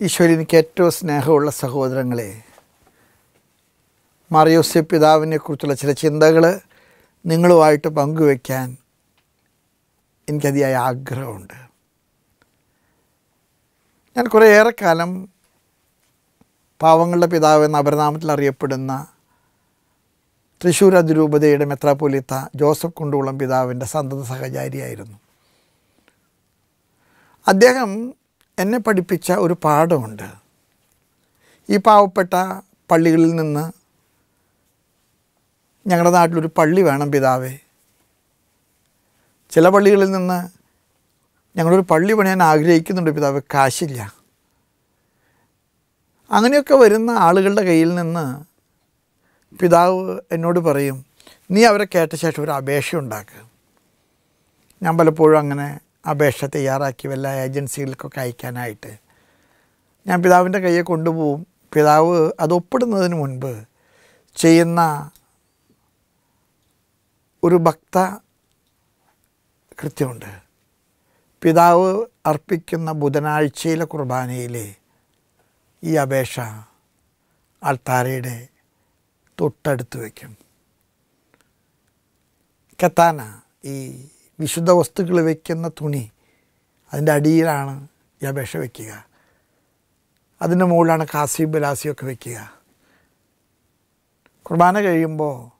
ഈശോയിൽ എനിക്ക് ഏറ്റവും സ്നേഹമുള്ള സഹോദരങ്ങളെ മറിയോസ്യ പിതാവിനെക്കുറിച്ചുള്ള ചില ചിന്തകൾ നിങ്ങളുമായിട്ട് പങ്കുവയ്ക്കാൻ എനിക്കതിയായ ആഗ്രഹമുണ്ട്. ഞാൻ കുറേ ഏറെക്കാലം പാവങ്ങളുടെ പിതാവ് എന്ന അപരനാമത്തിൽ അറിയപ്പെടുന്ന തൃശ്ശൂർ അതിരൂപതയുടെ മെത്രാപ്പൊലിത്ത ജോസഫ് കുണ്ടുകുളം പിതാവിന്റെ സന്തത സഹചാരിയായിരുന്നു. അദ്ദേഹം എന്നെ പഠിപ്പിച്ച ഒരു പാഠമുണ്ട്. ഈ പാവപ്പെട്ട പള്ളികളിൽ നിന്ന് ഞങ്ങളുടെ നാട്ടിലൊരു പള്ളി വേണം പിതാവേ. ചില പള്ളികളിൽ നിന്ന് ഞങ്ങളൊരു പള്ളി പണിയാൻ ആഗ്രഹിക്കുന്നുണ്ട് പിതാവ്. കാശില്ല. അങ്ങനെയൊക്കെ വരുന്ന ആളുകളുടെ കയ്യിൽ നിന്ന് പിതാവ് എന്നോട് പറയും നീ അവരെ കേട്ട ശേഷം ഒരു അപേക്ഷ ഉണ്ടാക്കുക ഞാൻ പലപ്പോഴും അങ്ങനെ അപേക്ഷ തയ്യാറാക്കി വല്ല ഏജൻസികൾക്കൊക്കെ അയക്കാനായിട്ട്. ഞാൻ പിതാവിന്റെ കയ്യെ കൊണ്ടുപോകും. പിതാവ് അത് ഒപ്പിടുന്നതിന് മുൻപ് ചെയ്യുന്ന ഒരു ഭക്ത കൃത്യമുണ്ട്. പിതാവ് അർപ്പിക്കുന്ന ബുധനാഴ്ചയിലെ കുർബാനയിലെ ഈ അപേക്ഷ ആൾത്താരയുടെ തൊട്ടടുത്ത് വയ്ക്കും. കത്താന ഈ വിശുദ്ധ വസ്തുക്കൾ വയ്ക്കുന്ന തുണി അതിന്റെ അടിയിലാണ് ഈ അപേക്ഷ വയ്ക്കുക. അതിന്റെ മുകളിലാണ് കാസി ബലാസിയൊക്കെ വയ്ക്കുക. കുർബാന കഴിയുമ്പോൾ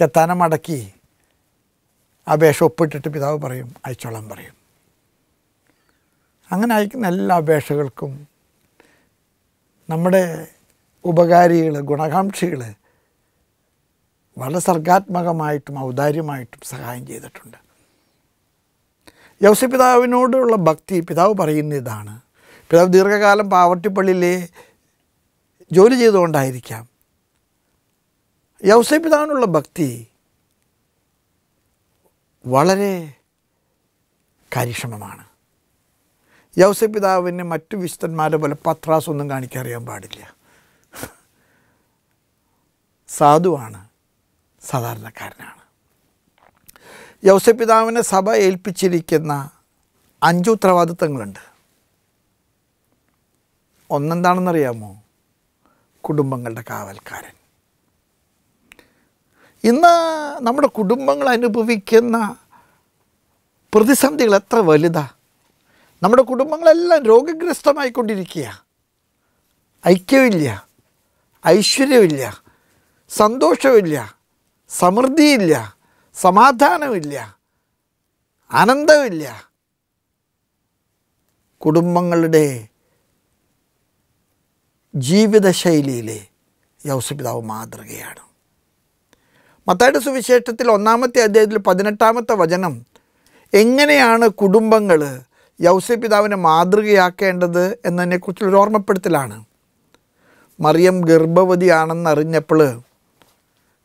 കെത്താന മടക്കി അപേക്ഷ ഒപ്പിട്ടിട്ട് പിതാവ് പറയും അയച്ചോളാൻ പറയും. അങ്ങനെ അയക്കുന്ന എല്ലാ അപേക്ഷകൾക്കും നമ്മുടെ ഉപകാരികൾ ഗുണകാംക്ഷികൾ വളരെ സർഗാത്മകമായിട്ടും ഔദാര്യമായിട്ടും സഹായം ചെയ്തിട്ടുണ്ട്. യൗസി പിതാവിനോടുള്ള ഭക്തി പിതാവ് പറയുന്ന ഇതാണ്. പിതാവ് ദീർഘകാലം പാവട്ടിപ്പള്ളിയിലെ ജോലി ചെയ്തുകൊണ്ടായിരിക്കാം. യൗസി പിതാവിനുള്ള ഭക്തി വളരെ കാര്യക്ഷമമാണ്. യൗസി പിതാവിന് മറ്റു വിശുദ്ധന്മാരെ പോലെ പത്രാസൊന്നും കാണിക്കാൻ അറിയാൻ പാടില്ല. സാധുവാണ് സാധാരണക്കാരനാണ്. യൗസപിതാവിനെ സഭ ഏൽപ്പിച്ചിരിക്കുന്ന അഞ്ച് ഉത്തരവാദിത്തങ്ങളുണ്ട്. ഒന്നെന്താണെന്നറിയാമോ? കുടുംബങ്ങളുടെ കാവൽക്കാരൻ. ഇന്ന് നമ്മുടെ കുടുംബങ്ങൾ അനുഭവിക്കുന്ന പ്രതിസന്ധികൾ എത്ര വലുതാ. നമ്മുടെ കുടുംബങ്ങളെല്ലാം രോഗഗ്രസ്തമായിക്കൊണ്ടിരിക്കുക ഐക്യമില്ല ഐശ്വര്യമില്ല സന്തോഷമില്ല സമൃദ്ധിയില്ല സമാധാനമില്ല ആനന്ദമില്ല കുടുംബങ്ങളുടെ ജീവിതശൈലിയിലെ യൗസപിതാവ് മാതൃകയാണ്. മത്തായുടെ സുവിശേഷത്തിൽ ഒന്നാമത്തെ അധ്യായത്തിൽ പതിനെട്ടാമത്തെ വചനം എങ്ങനെയാണ് കുടുംബങ്ങൾ യൗസപിതാവിനെ മാതൃകയാക്കേണ്ടത് എന്നതിനെക്കുറിച്ചുള്ളൊരു ഓർമ്മപ്പെടുത്തലാണ്. മറിയം ഗർഭവതിയാണെന്നറിഞ്ഞപ്പോൾ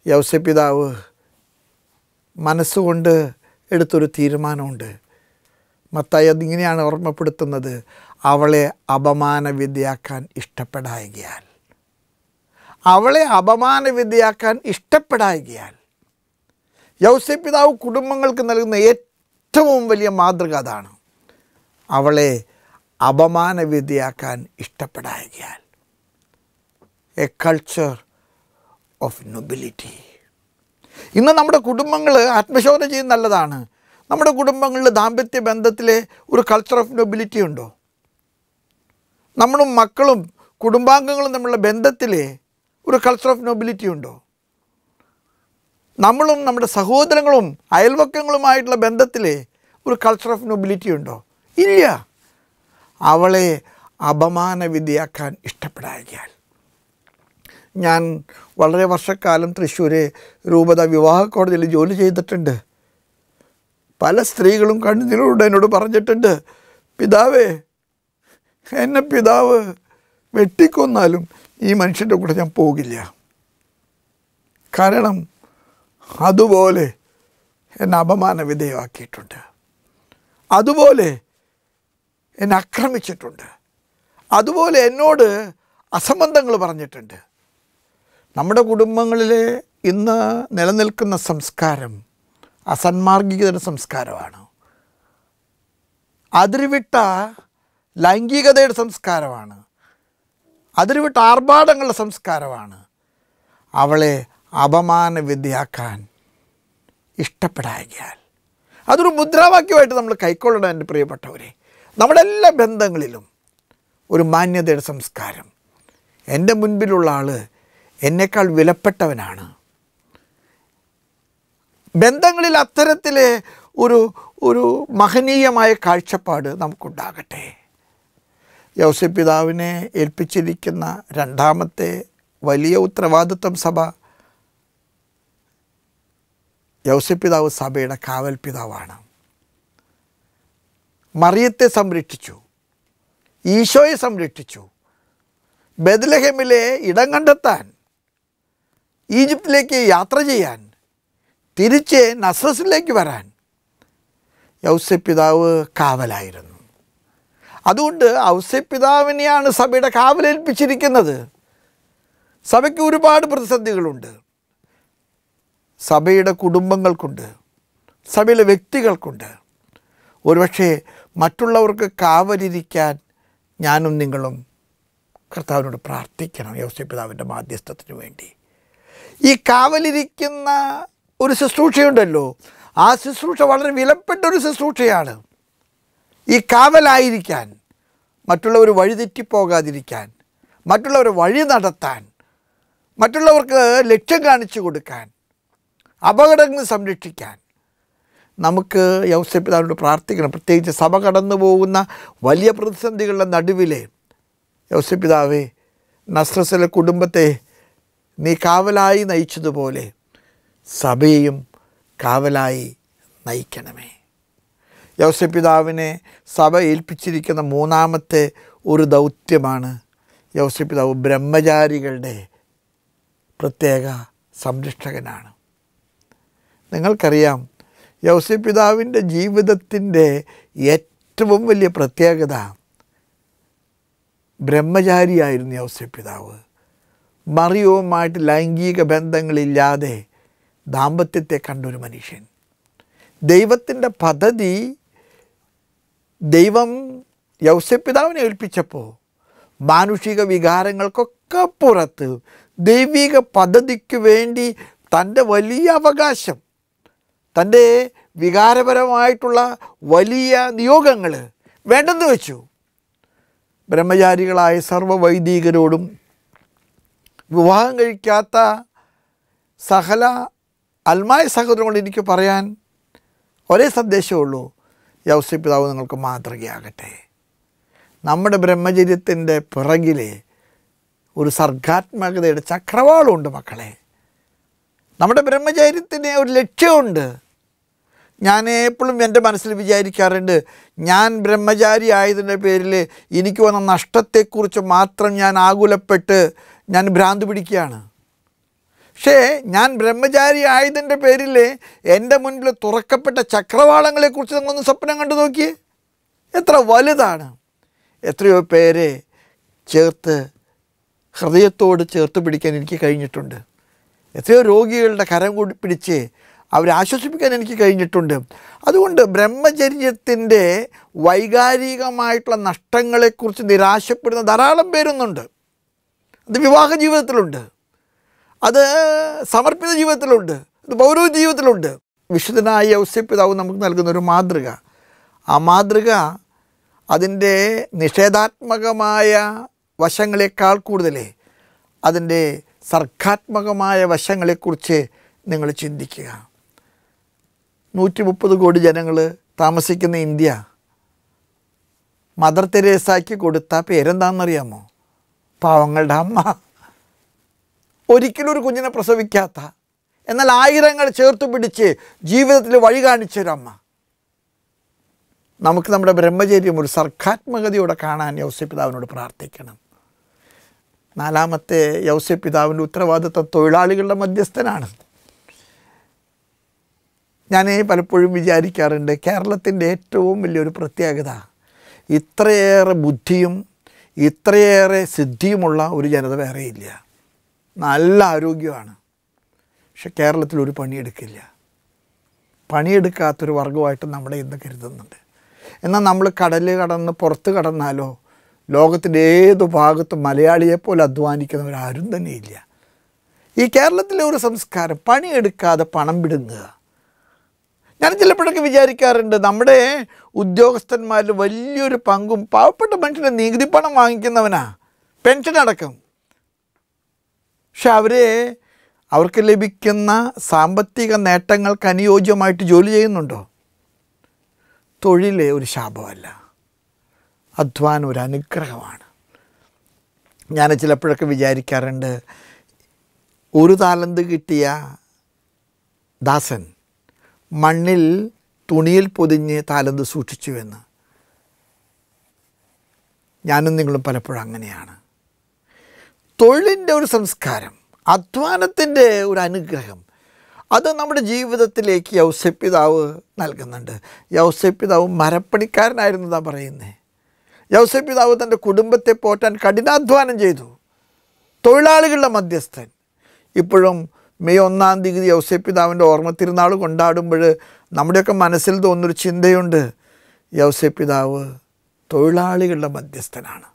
യൗസപിതാവ് മനസ്സുകൊണ്ട് എടുത്തൊരു തീരുമാനമുണ്ട്. മത്തായി അതിങ്ങനെയാണ് ഓർമ്മപ്പെടുത്തുന്നത്. അവളെ അപമാനവിദ്യയാക്കാൻ ഇഷ്ടപ്പെടായികയാൽ. അവളെ അപമാനവിദ്യയാക്കാൻ ഇഷ്ടപ്പെടായികയാൽ യൗസപിതാവ് കുടുംബങ്ങൾക്ക് നൽകുന്ന ഏറ്റവും വലിയ മാതൃക അതാണ്. അവളെ അപമാനവിദ്യയാക്കാൻ ഇഷ്ടപ്പെടായികയാൽ. എ കൾച്ചർ ഓഫ് നൊബിലിറ്റി ഇന്ന് നമ്മുടെ കുടുംബങ്ങൾ ആത്മശോധന ചെയ്യുന്ന നല്ലതാണ്. നമ്മുടെ കുടുംബങ്ങളിൽ ദാമ്പത്യ ബന്ധത്തിലെ ഒരു കൾച്ചർ ഓഫ് നൊബിലിറ്റി ഉണ്ടോ? നമ്മളും മക്കളും കുടുംബാംഗങ്ങളും തമ്മിലുള്ള ബന്ധത്തിലെ ഒരു കൾച്ചർ ഓഫ് നൊബിലിറ്റി ഉണ്ടോ? നമ്മളും നമ്മുടെ സഹോദരങ്ങളും അയൽവക്കങ്ങളുമായിട്ടുള്ള ബന്ധത്തിൽ ഒരു കൾച്ചർ ഓഫ് നൊബിലിറ്റി ഉണ്ടോ? ഇല്ല. അവളെ അപമാനവിദ്യയാക്കാൻ ഇഷ്ടപ്പെടാകിയാൽ ഞാൻ വളരെ വർഷക്കാലം തൃശ്ശൂർ രൂപത വിവാഹ കോടതിയിൽ ജോലി ചെയ്തിട്ടുണ്ട്. പല സ്ത്രീകളും കണ്ണുനീരോട് എന്നോട് പറഞ്ഞിട്ടുണ്ട് പിതാവേ എന്നെ പിതാവ് വെട്ടിക്കൊന്നാലും ഈ മനുഷ്യന്റെ കൂടെ ഞാൻ പോകില്ല. കാരണം അതുപോലെ എന്നെ അപമാന വിധേയമാക്കിയിട്ടുണ്ട് അതുപോലെ എന്നെ ആക്രമിച്ചിട്ടുണ്ട്. അതുപോലെ എന്നോട് അസംബന്ധങ്ങൾ പറഞ്ഞിട്ടുണ്ട്. നമ്മുടെ കുടുംബങ്ങളിലെ ഇന്ന് നിലനിൽക്കുന്ന സംസ്കാരം അസന്മാർഗികതയുടെ സംസ്കാരമാണ്. അതിരുവിട്ട ലൈംഗികതയുടെ സംസ്കാരമാണ്. അതിരുവിട്ട ആർഭാടങ്ങളുടെ സംസ്കാരമാണ്. അവളെ അപമാന വിദ്യയാക്കാൻ ഇഷ്ടപ്പെടാകിയാൽ അതൊരു മുദ്രാവാക്യമായിട്ട് നമ്മൾ കൈക്കൊള്ളണം എന്റെ പ്രിയപ്പെട്ടവരെ. നമ്മുടെ എല്ലാ ബന്ധങ്ങളിലും ഒരു മാന്യതയുടെ സംസ്കാരം. എന്റെ മുൻപിലുള്ള ആൾ എന്നേക്കാൾ വിലപ്പെട്ടവനാണ്. ബന്ധങ്ങളിൽ അത്തരത്തിലെ ഒരു ഒരു മഹനീയമായ കാഴ്ചപ്പാട് നമുക്കുണ്ടാകട്ടെ. യൗസപിതാവിനെ ഏൽപ്പിച്ചിരിക്കുന്ന രണ്ടാമത്തെ വലിയ ഉത്തരവാദിത്വം സഭ യൗസപിതാവ് സഭയുടെ കാവൽ പിതാവാണ്. മറിയത്തെ സംരക്ഷിച്ചു. ഈശോയെ സംരക്ഷിച്ചു. ബദലഹമിലെ ഇടം കണ്ടെത്താൻ ഈജിപ്തിലേക്ക് യാത്ര ചെയ്യാൻ തിരിച്ച് നസ്രസിലേക്ക് വരാൻ യൗസപിതാവ് കാവലായിരുന്നു. അതുകൊണ്ട് ഔസ്യപിതാവിനെയാണ് സഭയുടെ കാവലേൽപ്പിച്ചിരിക്കുന്നത്. സഭയ്ക്ക് ഒരുപാട് പ്രതിസന്ധികളുണ്ട്. സഭയുടെ കുടുംബങ്ങൾക്കുണ്ട്. സഭയിലെ വ്യക്തികൾക്കുണ്ട്. ഒരുപക്ഷെ മറ്റുള്ളവർക്ക് കാവലിരിക്കാൻ ഞാനും നിങ്ങളും കർത്താവിനോട് പ്രാർത്ഥിക്കണം യോസപിതാവിന്റെ മാധ്യസ്ഥത്തിന് വേണ്ടി. ഈ കാവലിരിക്കുന്ന ഒരു ശുശ്രൂഷയുണ്ടല്ലോ. ആ ശുശ്രൂഷ വളരെ വിലപ്പെട്ട ഒരു ശുശ്രൂഷയാണ്. ഈ കാവലായിരിക്കാൻ മറ്റുള്ളവർ വഴിതെറ്റിപ്പോകാതിരിക്കാൻ മറ്റുള്ളവർ വഴി നടത്താൻ മറ്റുള്ളവർക്ക് ലക്ഷ്യം കാണിച്ചു കൊടുക്കാൻ അപകടങ്ങൾ സംരക്ഷിക്കാൻ നമുക്ക് യൗസപിതാവിനോട് പ്രാർത്ഥിക്കണം. പ്രത്യേകിച്ച് സഭ കടന്നു പോകുന്ന വലിയ പ്രതിസന്ധികളുടെ നടുവിലെ യൗസപിതാവേ നസ്രസിലെ കുടുംബത്തെ നീ കാവലായി നയിച്ചതുപോലെ സഭയും കാവലായി നയിക്കണമേ. യൗസപിതാവിനെ സഭ ഏൽപ്പിച്ചിരിക്കുന്ന മൂന്നാമത്തെ ഒരു ദൗത്യമാണ് യൗസപിതാവ് ബ്രഹ്മചാരികളുടെ പ്രത്യേക സംരക്ഷകനാണ്. നിങ്ങൾക്കറിയാം യൗസപിതാവിന്റെ ജീവിതത്തിന്റെ ഏറ്റവും വലിയ പ്രത്യേകത ബ്രഹ്മചാരിയായിരുന്നു യൗസപിതാവ് മറിയവുമായിട്ട് ലൈംഗിക ബന്ധങ്ങളില്ലാതെ ദാമ്പത്യത്തെ കണ്ടൊരു മനുഷ്യൻ. ദൈവത്തിന്റെ പദ്ധതി ദൈവം യൗസപിതാവിനെ ഏൽപ്പിച്ചപ്പോൾ മാനുഷിക വികാരങ്ങൾക്കൊക്കെ പുറത്ത് ദൈവിക പദ്ധതിക്ക് വേണ്ടി തന്റെ വലിയ അവകാശം തന്റെ വികാരപരമായിട്ടുള്ള വലിയ നിയോഗങ്ങൾ വേണ്ടെന്ന് വെച്ചു. ബ്രഹ്മചാരികളായ സർവവൈദികരോടും വിവാഹം കഴിക്കാത്ത സഹല അൽമായ സഹോദരങ്ങളോട് എനിക്ക് പറയാൻ ഒരേ സന്ദേശമുള്ളൂ യൗസപിതാവ് നിങ്ങൾക്ക് മാതൃകയാകട്ടെ. നമ്മുടെ ബ്രഹ്മചര്യത്തിന്റെ പിറകിലെ ഒരു സർഗാത്മകതയുടെ ചക്രവാളമുണ്ട് മക്കളെ. നമ്മുടെ ബ്രഹ്മചര്യത്തിന് ഒരു ലക്ഷ്യമുണ്ട്. ഞാൻ എപ്പോഴും എന്റെ മനസ്സിൽ വിചാരിക്കാറുണ്ട് ഞാൻ ബ്രഹ്മചാരി ആയതിന്റെ പേരിൽ എനിക്ക് വന്ന നഷ്ടത്തെക്കുറിച്ച് മാത്രം ഞാൻ ആകുലപ്പെട്ട് ഞാൻ ഭ്രാന്ത് പിടിക്കുകയാണ്. പക്ഷേ ഞാൻ ബ്രഹ്മചാരി ആയതിന്റെ പേരിൽ എന്റെ മുൻപിൽ തുറക്കപ്പെട്ട ചക്രവാളങ്ങളെക്കുറിച്ച് നിങ്ങളൊന്ന് സ്വപ്നം കണ്ടു നോക്കിയേ. എത്ര വലുതാണ്. എത്രയോ പേരെ ചേർത്ത് ഹൃദയത്തോട് ചേർത്ത് പിടിക്കാൻ എനിക്ക് കഴിഞ്ഞിട്ടുണ്ട്. എത്രയോ രോഗികളുടെ കരം കൂടി പിടിച്ച് അവരെ ആശ്വസിപ്പിക്കാൻ എനിക്ക് കഴിഞ്ഞിട്ടുണ്ട്. അതുകൊണ്ട് ബ്രഹ്മചര്യത്തിന്റെ വൈകാരികമായിട്ടുള്ള നഷ്ടങ്ങളെക്കുറിച്ച് നിരാശപ്പെടുന്ന ധാരാളം പേരൊന്നുണ്ട്. അത് വിവാഹ ജീവിതത്തിലുണ്ട്. അത് സമർപ്പിത ജീവിതത്തിലുണ്ട് അത് പൗരവ ജീവിതത്തിലുണ്ട്. വിശുദ്ധനായ ഔസ്യപിതാവ് നമുക്ക് നൽകുന്ന ഒരു മാതൃക. ആ മാതൃക അതിന്റെ നിഷേധാത്മകമായ വശങ്ങളെക്കാൾ കൂടുതൽ അതിന്റെ സർഗാത്മകമായ വശങ്ങളെക്കുറിച്ച് നിങ്ങൾ ചിന്തിക്കുക. നൂറ്റി മുപ്പത് കോടി ജനങ്ങൾ താമസിക്കുന്ന ഇന്ത്യ മദർ തെരേസാക്കി കൊടുത്ത പേരെന്താണെന്നറിയാമോ? പാവങ്ങളുടെ അമ്മ. ഒരിക്കലും ഒരു കുഞ്ഞിനെ പ്രസവിക്കാത്ത. എന്നാൽ ആയിരങ്ങൾ ചേർത്ത് പിടിച്ച് ജീവിതത്തിൽ വഴി കാണിച്ചൊരമ്മ. നമുക്ക് നമ്മുടെ ബ്രഹ്മചര്യം ഒരു സർഗാത്മകതയോടെ കാണാൻ യൗസ്യപിതാവിനോട് പ്രാർത്ഥിക്കണം. നാലാമത്തെ യൗസ്യപിതാവിന്റെ ഉത്തരവാദിത്വം തൊഴിലാളികളുടെ മധ്യസ്ഥനാണ്. ഞാൻ പലപ്പോഴും വിചാരിക്കാറുണ്ട് കേരളത്തിന്റെ ഏറ്റവും വലിയൊരു പ്രത്യേകത ഇത്രയേറെ ബുദ്ധിയും ഇത്രയേറെ സിദ്ധിയുമുള്ള ഒരു ജനത വേറെയില്ല. നല്ല ആരോഗ്യമാണ്. പക്ഷെ കേരളത്തിൽ ഒരു പണിയെടുക്കില്ല. പണിയെടുക്കാത്തൊരു വർഗമായിട്ട് നമ്മളെ ഇന്ന് കരുതുന്നുണ്ട്. എന്നാൽ നമ്മൾ കടൽ കടന്ന് പുറത്ത് കടന്നാലോ ലോകത്തിന്റെ ഏത് ഭാഗത്തും മലയാളിയെപ്പോലെ അധ്വാനിക്കുന്നവരാരും തന്നെ ഇല്ല ഈ കേരളത്തിലെ ഒരു സംസ്കാരം പണിയെടുക്കാതെ പണം പിടുങ്ങുക ഞാൻ ചിലപ്പോഴൊക്കെ വിചാരിക്കാറുണ്ട് നമ്മുടെ ഉദ്യോഗസ്ഥന്മാരിൽ വലിയൊരു പങ്കും പാവപ്പെട്ട മനുഷ്യന്റെ നികുതി പണം വാങ്ങിക്കുന്നവനാ. പെൻഷൻ അടക്കം. പക്ഷെ അവർ അവർക്ക് ലഭിക്കുന്ന സാമ്പത്തിക നേട്ടങ്ങൾക്ക് അനുയോജ്യമായിട്ട് ജോലി ചെയ്യുന്നുണ്ടോ? തൊഴിൽ ഒരു ശാപമല്ല. അധ്വാനം ഒരു അനുഗ്രഹമാണ്. ഞാൻ ചിലപ്പോഴൊക്കെ വിചാരിക്കാറുണ്ട് ഒരു താലന്ത് കിട്ടിയ ദാസൻ മണ്ണിൽ തുണിയിൽ പൊതിഞ്ഞ് താലന്ത് സൂക്ഷിച്ചുവെന്ന്. ഞാനും നിങ്ങളും പലപ്പോഴും അങ്ങനെയാണ്. തൊഴിലിന്റെ ഒരു സംസ്കാരം അധ്വാനത്തിന്റെ ഒരു അനുഗ്രഹം അത് നമ്മുടെ ജീവിതത്തിലേക്ക് യൗസപ്പിതാവ് നൽകുന്നുണ്ട്. യൗസപിതാവ് മരപ്പണിക്കാരനായിരുന്നതാണ് പറയുന്നത് യൗസപ്പിതാവ് തന്റെ കുടുംബത്തെ പോറ്റാൻ കഠിനാധ്വാനം ചെയ്തു. തൊഴിലാളികളുടെ മധ്യസ്ഥൻ. ഇപ്പോഴും മെയ് ഒന്നാം തീയതി യൗസപ്പിതാവിന്റെ ഓർമ്മ തിരുനാൾ കൊണ്ടാടുമ്പോൾ നമ്മുടെയൊക്കെ മനസ്സിൽ തോന്നുന്നൊരു ചിന്തയുണ്ട്. യൗസപ്പിതാവ് തൊഴിലാളികളുടെ മധ്യസ്ഥനാണ്.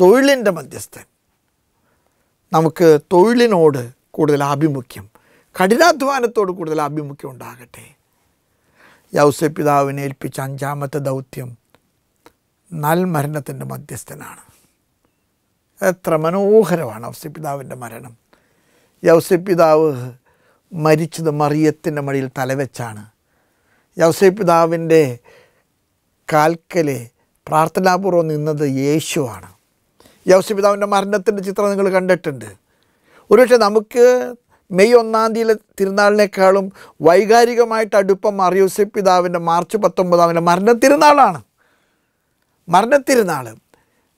തൊഴിലിന്റെ മധ്യസ്ഥൻ. നമുക്ക് തൊഴിലിനോട് കൂടുതൽ ആഭിമുഖ്യം കഠിനാധ്വാനത്തോട് കൂടുതൽ ആഭിമുഖ്യം ഉണ്ടാകട്ടെ. യൗസപിതാവിനെ ഏൽപ്പിച്ച അഞ്ചാമത്തെ ദൗത്യം നൽമരണത്തിന്റെ മധ്യസ്ഥനാണ്. എത്ര മനോഹരമാണ് ഔസപിതാവിന്റെ മരണം. യൗസപിതാവ് മരിച്ചത് മറിയത്തിന്റെ മടിയിൽ തലവെച്ചാണ്. യൗസപിതാവിന്റെ കാൽക്കലെ പ്രാർത്ഥനാപൂർവം നിന്നത് യേശുവാണ്. യൗസപിതാവിന്റെ മരണത്തിന്റെ ചിത്രം നിങ്ങൾ കണ്ടിട്ടുണ്ട്. ഒരുപക്ഷെ നമുക്ക് മെയ് ഒന്നാം തീയതിയിലെ തിരുനാളിനേക്കാളും വൈകാരികമായിട്ട് അടുപ്പം മറിയൂസപിതാവിന്റെ മാർച്ച് പത്തൊമ്പതാവിന്റെ മരണ തിരുനാളാണ് മരണത്തിരുന്നാൾ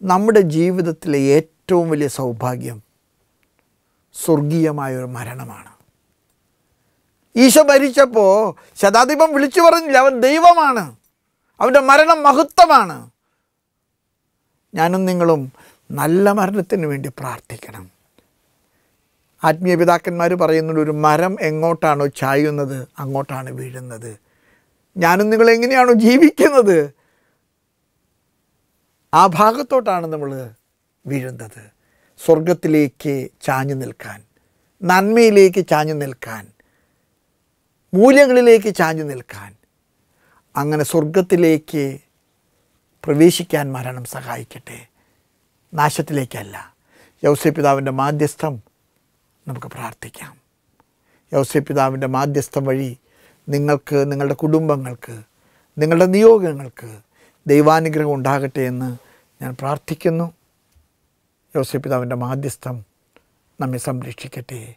നമ്മുടെ ജീവിതത്തിലെ ഏറ്റവും വലിയ സൗഭാഗ്യം സ്വർഗീയമായൊരു മരണമാണ്. ഈശോ ഭരിച്ചപ്പോൾ ശതാധിപം വിളിച്ചു പറഞ്ഞില്ല അവൻ ദൈവമാണ്. അവന്റെ മരണം മഹത്വമാണ്. ഞാനും നിങ്ങളും നല്ല മരണത്തിന് വേണ്ടി പ്രാർത്ഥിക്കണം. ആത്മീയ പിതാക്കന്മാർ പറയുന്നുണ്ട് ഒരു മരം എങ്ങോട്ടാണോ ചായുന്നത് അങ്ങോട്ടാണ് വീഴുന്നത്. ഞാനും നിങ്ങൾ എങ്ങനെയാണോ ജീവിക്കുന്നത്? ആ ഭാഗത്തോട്ടാണ് നമ്മൾ വീഴുന്നത്. സ്വർഗത്തിലേക്ക് ചാഞ്ഞു നിൽക്കാൻ നന്മയിലേക്ക് ചാഞ്ഞു നിൽക്കാൻ മൂല്യങ്ങളിലേക്ക് ചാഞ്ഞു നിൽക്കാൻ. അങ്ങനെ സ്വർഗത്തിലേക്ക് പ്രവേശിക്കാൻ മരണം സഹായിക്കട്ടെ. നാശത്തിലേക്കല്ല. യൗസപിതാവിന്റെ മാധ്യസ്ഥം നമുക്ക് പ്രാർത്ഥിക്കാം. യൗസപിതാവിന്റെ മാധ്യസ്ഥം വഴി നിങ്ങൾക്ക് നിങ്ങളുടെ കുടുംബങ്ങൾക്ക് നിങ്ങളുടെ നിയോഗങ്ങൾക്ക് ദൈവാനുഗ്രഹം ഉണ്ടാകട്ടെ എന്ന് ഞാൻ പ്രാർത്ഥിക്കുന്നു. യോസപിതാവിന്റെ മാധ്യസ്ഥം നമ്മെ സംരക്ഷിക്കട്ടെ.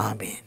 ആമേൻ.